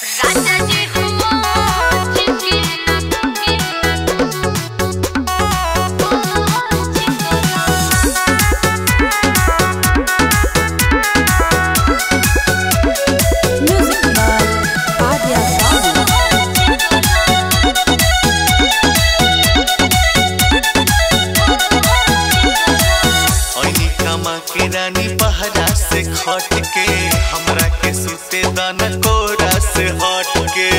Run. तहरा से खट के हमरा के सुते दान कोरा से हट के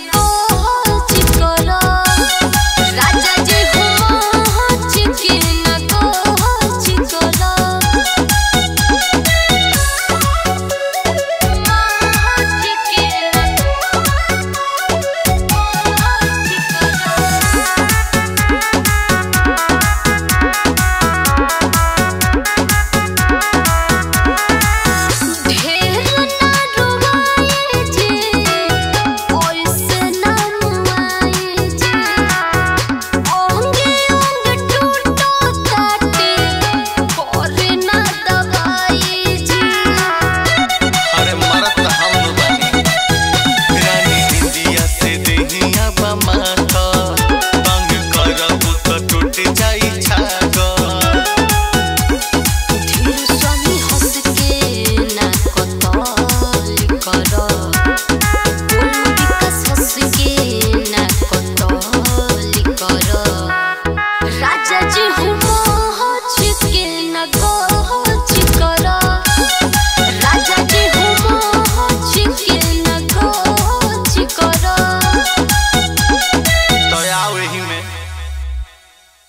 I'll